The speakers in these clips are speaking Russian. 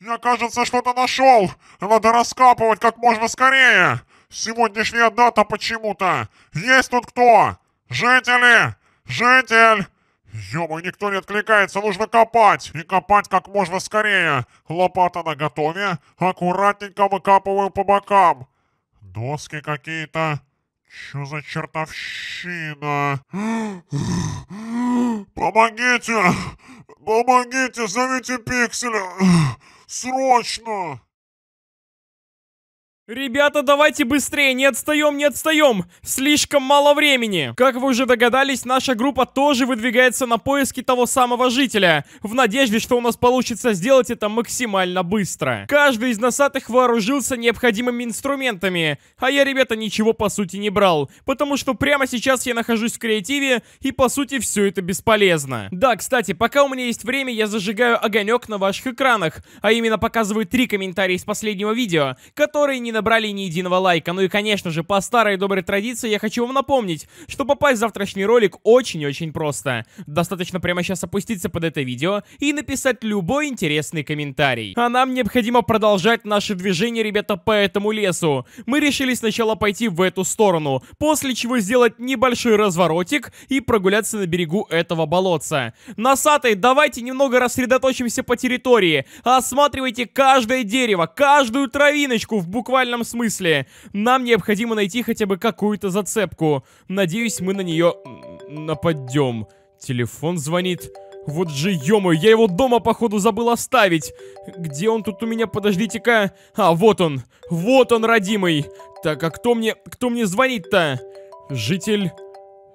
Я, кажется, что-то нашел. Надо раскапывать как можно скорее. Сегодняшняя дата почему-то. Есть тут кто? Жители! Житель! Ё никто не откликается, нужно копать! И копать как можно скорее! Лопата на готове, аккуратненько выкапываю по бокам. Доски какие-то. Чё за чертовщина? Помогите! Помогите, зовите Пикселя! Срочно! Ребята, давайте быстрее, не отстаем, не отстаем! Слишком мало времени! Как вы уже догадались, наша группа тоже выдвигается на поиски того самого жителя, в надежде, что у нас получится сделать это максимально быстро. Каждый из носатых вооружился необходимыми инструментами, а я, ребята, ничего по сути не брал, потому что прямо сейчас я нахожусь в креативе, и по сути все это бесполезно. Да, кстати, пока у меня есть время, я зажигаю огонек на ваших экранах, а именно показываю три комментария из последнего видео, которые не набрали ни единого лайка. Ну и, конечно же, по старой доброй традиции я хочу вам напомнить, что попасть в завтрашний ролик очень-очень просто. Достаточно прямо сейчас опуститься под это видео и написать любой интересный комментарий. А нам необходимо продолжать наше движение, ребята, по этому лесу. Мы решили сначала пойти в эту сторону, после чего сделать небольшой разворотик и прогуляться на берегу этого болотца. Носатый, давайте немного рассредоточимся по территории. Осматривайте каждое дерево, каждую травиночку в буквально буквальном смысле. Нам необходимо найти хотя бы какую-то зацепку. Надеюсь, мы на нее нападем. Телефон звонит. Вот же, ё я его дома, походу, забыл оставить. Где он тут у меня? Подождите-ка. А, вот он. Вот он, родимый. Так, а кто мне... Кто мне звонит-то? Житель...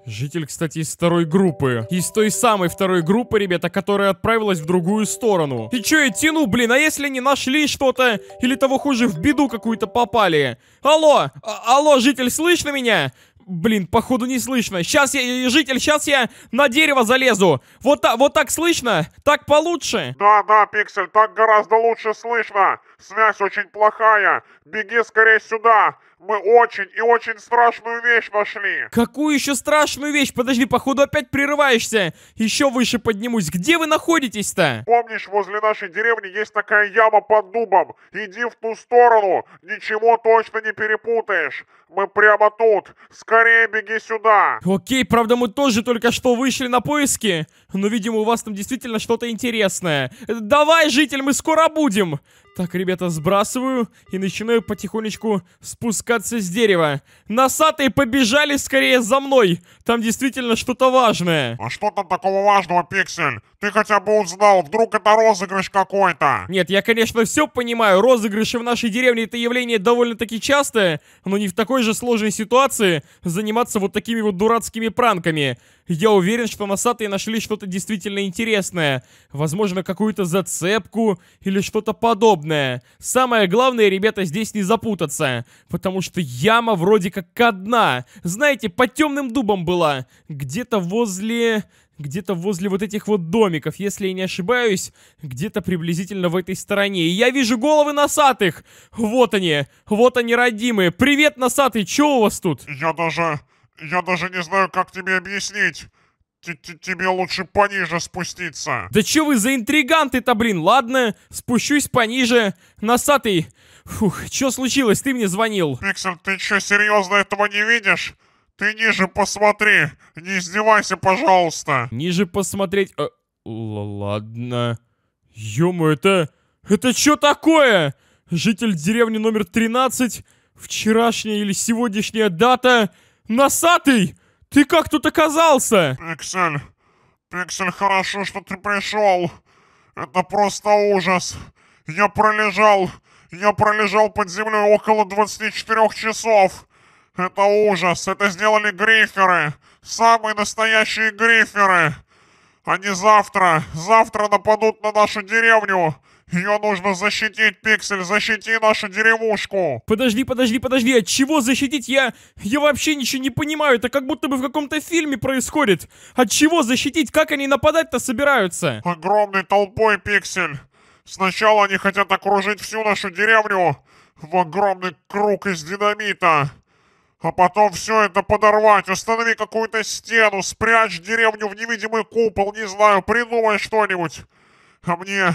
Житель, кстати, из второй группы. Из той самой второй группы, ребята, которая отправилась в другую сторону. И чё я тяну, блин, а если не нашли что-то? Или того хуже, в беду какую-то попали? Алло! А алло, житель, слышно меня? Блин, походу не слышно. Сейчас я, житель, сейчас я на дерево залезу. Вот, так, вот так слышно? Так получше? Да, да, Пиксель, так гораздо лучше слышно. Связь очень плохая. Беги скорее сюда. Мы очень и очень страшную вещь нашли. Какую еще страшную вещь? Подожди, походу опять прерываешься. Еще выше поднимусь. Где вы находитесь-то? Помнишь, возле нашей деревни есть такая яма под дубом? Иди в ту сторону. Ничего точно не перепутаешь. Мы прямо тут. Скорее беги сюда. Окей, правда мы тоже только что вышли на поиски. Но, видимо, у вас там действительно что-то интересное. Давай, житель, мы скоро будем. Так, ребята, сбрасываю и начинаю потихонечку спускаться с дерева. Носатые побежали скорее за мной. Там действительно что-то важное. А что там такого важного, Пиксель? Ты хотя бы узнал, вдруг это розыгрыш какой-то? Нет, я, конечно, все понимаю. Розыгрыши в нашей деревне это явление довольно-таки частое, но не в такой же сложной ситуации заниматься вот такими вот дурацкими пранками. Я уверен, что носатые нашли что-то действительно интересное. Возможно, какую-то зацепку или что-то подобное. Самое главное, ребята, здесь не запутаться. Потому что яма вроде как одна. Знаете, под темным дубом была. Где-то возле... Где-то возле вот этих вот домиков, если я не ошибаюсь, где-то приблизительно в этой стороне. И я вижу головы носатых! Вот они! Вот они, родимые! Привет, носатый! Чё у вас тут? Я даже... Я даже не знаю, как тебе объяснить. Т -т Тебе лучше пониже спуститься. Да чё вы за интриганты-то, блин? Ладно, спущусь пониже. Носатый. Фух, чё случилось? Ты мне звонил. Пиксель, ты чё, серьезно этого не видишь? Ты ниже посмотри. Не издевайся, пожалуйста. Ниже посмотреть... А, ладно. Ё это... Это чё такое? Житель деревни номер 13? Вчерашняя или сегодняшняя дата? Носатый! Ты как тут оказался? Пиксель, Пиксель, хорошо, что ты пришел. Это просто ужас. Я пролежал, я пролежал под землей около 24 часов. Это ужас, это сделали гриферы. Самые настоящие гриферы. Они завтра, завтра нападут на нашу деревню. Ее нужно защитить, Пиксель, защити нашу деревушку. Подожди, подожди, подожди, от чего защитить? Я... Я вообще ничего не понимаю, это как будто бы в каком-то фильме происходит. От чего защитить? Как они нападать-то собираются? Огромной толпой, Пиксель. Сначала они хотят окружить всю нашу деревню в огромный круг из динамита. А потом все это подорвать, установи какую-то стену, спрячь деревню в невидимый купол, не знаю, придумай что-нибудь. А мне...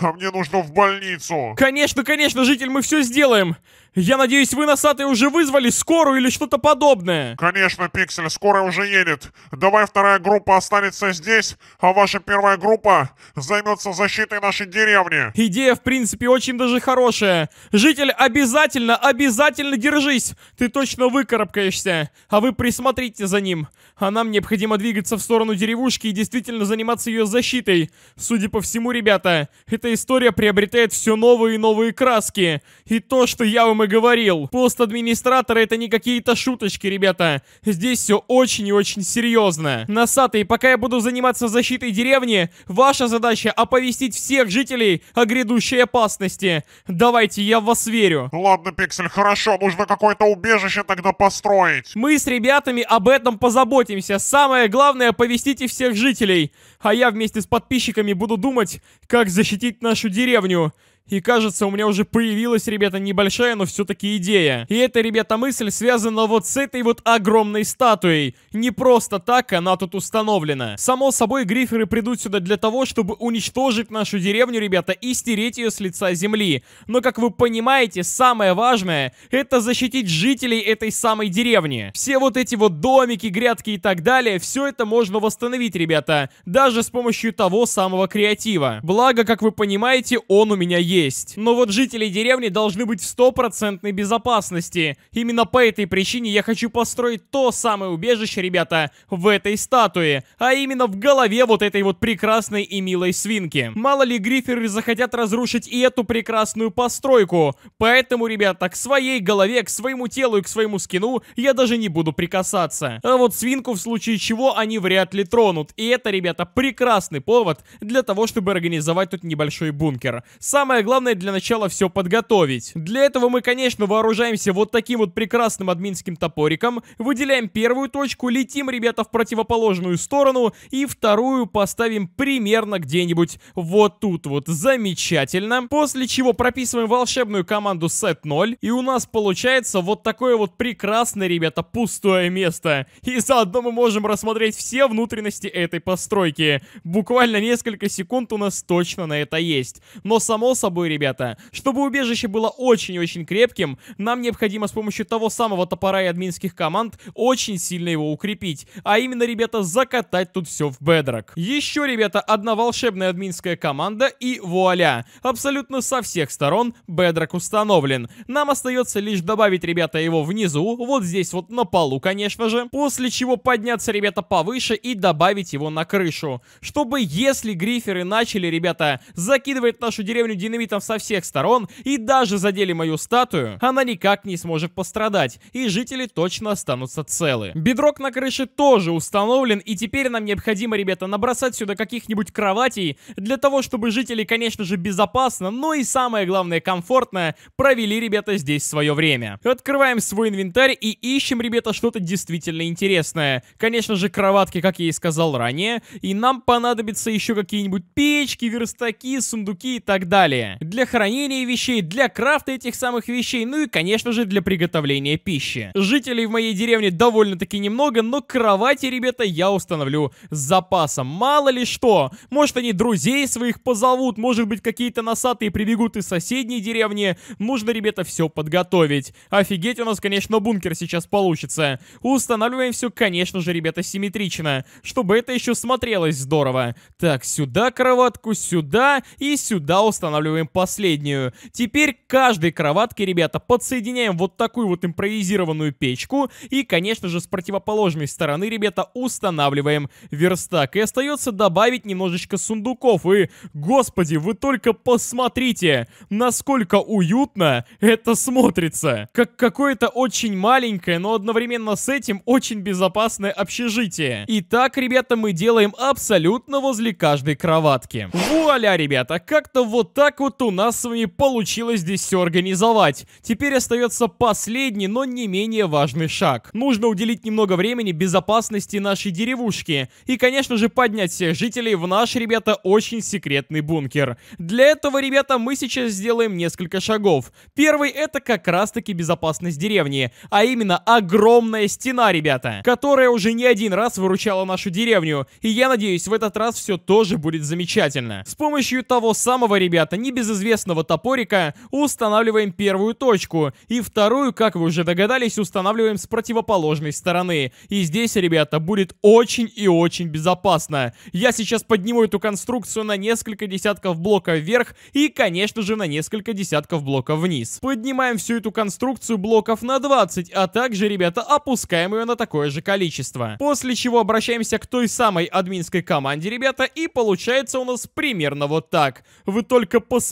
а мне нужно в больницу. Конечно, конечно, житель, мы все сделаем. Я надеюсь, вы, носатые, уже вызвали скорую или что-то подобное. Конечно, Пиксель, скорая уже едет. Давай вторая группа останется здесь, а ваша первая группа займется защитой нашей деревни. Идея, в принципе, очень даже хорошая. Житель, обязательно, обязательно держись. Ты точно выкарабкаешься. А вы присмотрите за ним. А нам необходимо двигаться в сторону деревушки и действительно заниматься ее защитой. Судя по всему, ребята, эта история приобретает все новые и новые краски. И то, что я вам и говорил, пост администратора это не какие-то шуточки, ребята. Здесь все очень и очень серьезно. Носатый, пока я буду заниматься защитой деревни, ваша задача оповестить всех жителей о грядущей опасности. Давайте, я в вас верю. Ладно, Пиксель, хорошо, нужно какое-то убежище тогда построить. Мы с ребятами об этом позаботимся. Самое главное, оповестите всех жителей. А я вместе с подписчиками буду думать, как защитить нашу деревню. И кажется, у меня уже появилась, ребята, небольшая, но все-таки идея. И эта, ребята, мысль связана вот с этой вот огромной статуей. Не просто так она тут установлена. Само собой, гриферы придут сюда для того, чтобы уничтожить нашу деревню, ребята, и стереть ее с лица земли. Но, как вы понимаете, самое важное, это защитить жителей этой самой деревни. Все вот эти вот домики, грядки и так далее, все это можно восстановить, ребята. Даже с помощью того самого креатива. Благо, как вы понимаете, он у меня есть есть. Но вот жители деревни должны быть в стопроцентной безопасности. Именно по этой причине я хочу построить то самое убежище, ребята, в этой статуе. А именно в голове вот этой вот прекрасной и милой свинки. Мало ли гриферы захотят разрушить и эту прекрасную постройку. Поэтому, ребята, к своей голове, к своему телу и к своему скину я даже не буду прикасаться. А вот свинку в случае чего они вряд ли тронут. И это, ребята, прекрасный повод для того, чтобы организовать тут небольшой бункер. Самое главное для начала все подготовить. Для этого мы, конечно, вооружаемся вот таким вот прекрасным админским топориком, выделяем первую точку, летим, ребята, в противоположную сторону, и вторую поставим примерно где-нибудь вот тут вот. Замечательно. После чего прописываем волшебную команду set 0, и у нас получается вот такое вот прекрасное, ребята, пустое место. И заодно мы можем рассмотреть все внутренности этой постройки. Буквально несколько секунд у нас точно на это есть. Но само собой, ребята, чтобы убежище было очень-очень крепким, нам необходимо с помощью того самого топора и админских команд очень сильно его укрепить. А именно, ребята, закатать тут все в бедрок. Еще, ребята, одна волшебная админская команда и вуаля. Абсолютно со всех сторон бедрок установлен. Нам остается лишь добавить, ребята, его внизу, вот здесь вот на полу, конечно же. После чего подняться, ребята, повыше и добавить его на крышу. Чтобы, если гриферы начали, ребята, закидывать нашу деревню динамитом со всех сторон и даже задели мою статую, она никак не сможет пострадать, и жители точно останутся целы. Бедрок на крыше тоже установлен, и теперь нам необходимо, ребята, набросать сюда каких-нибудь кроватей, для того, чтобы жители, конечно же, безопасно, но и самое главное, комфортно провели, ребята, здесь свое время. Открываем свой инвентарь и ищем, ребята, что-то действительно интересное. Конечно же, кроватки, как я и сказал ранее, и нам понадобятся еще какие-нибудь печки, верстаки, сундуки и так далее. Для хранения вещей, для крафта этих самых вещей, ну и, конечно же, для приготовления пищи. Жителей в моей деревне довольно-таки немного, но кровати, ребята, я установлю с запасом. Мало ли что, может они друзей своих позовут, может быть какие-то носатые прибегут из соседней деревни. Нужно, ребята, все подготовить. Офигеть, у нас, конечно, бункер сейчас получится. Устанавливаем все, конечно же, ребята, симметрично, чтобы это еще смотрелось здорово. Так, сюда кроватку, сюда и сюда устанавливаем последнюю. Теперь к каждой кроватке, ребята, подсоединяем вот такую вот импровизированную печку. И, конечно же, с противоположной стороны, ребята, устанавливаем верстак. И остается добавить немножечко сундуков. И, господи, вы только посмотрите, насколько уютно это смотрится. Как какое-то очень маленькое, но одновременно с этим очень безопасное общежитие. Итак, ребята, мы делаем абсолютно возле каждой кроватки. Вуаля, ребята, как-то вот так вот вот у нас с вами получилось здесь все организовать. Теперь остается последний, но не менее важный шаг. Нужно уделить немного времени безопасности нашей деревушки. И, конечно же, поднять всех жителей в наш, ребята, очень секретный бункер. Для этого, ребята, мы сейчас сделаем несколько шагов. Первый это как раз-таки безопасность деревни, а именно огромная стена, ребята, которая уже не один раз выручала нашу деревню. И я надеюсь, в этот раз все тоже будет замечательно. С помощью того самого, ребята, небезызвестного топорика устанавливаем первую точку. И вторую, как вы уже догадались, устанавливаем с противоположной стороны. И здесь, ребята, будет очень и очень безопасно. Я сейчас подниму эту конструкцию на несколько десятков блоков вверх и, конечно же, на несколько десятков блоков вниз. Поднимаем всю эту конструкцию блоков на 20, а также, ребята, опускаем ее на такое же количество. После чего обращаемся к той самой админской команде, ребята, и получается у нас примерно вот так. Вы только посмотрите,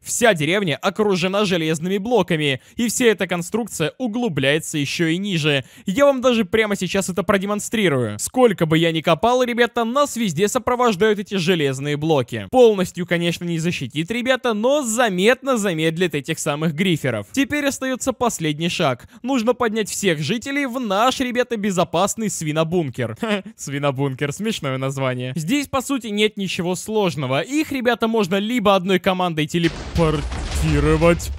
вся деревня окружена железными блоками, и вся эта конструкция углубляется еще и ниже. Я вам даже прямо сейчас это продемонстрирую. Сколько бы я ни копал, ребята, нас везде сопровождают эти железные блоки. Полностью, конечно, не защитит, ребята, но заметно замедлит этих самых гриферов. Теперь остается последний шаг. Нужно поднять всех жителей в наш, ребята, безопасный свинобункер. Свинобункер, смешное название. Здесь, по сути, нет ничего сложного. Их, ребята, можно либо одной командой телепортировать...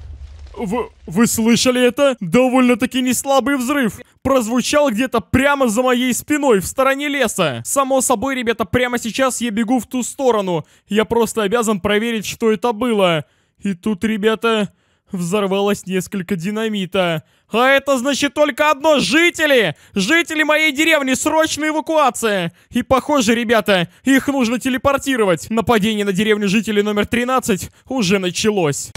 Вы, вы слышали это? Довольно-таки неслабый взрыв. Прозвучал где-то прямо за моей спиной, в стороне леса. Само собой, ребята, прямо сейчас я бегу в ту сторону. Я просто обязан проверить, что это было. И тут, ребята, взорвалось несколько динамита. А это значит только одно, жители! Жители моей деревни, срочная эвакуация! И похоже, ребята, их нужно телепортировать. Нападение на деревню жителей номер 13 уже началось.